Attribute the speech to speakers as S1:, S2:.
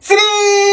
S1: Three!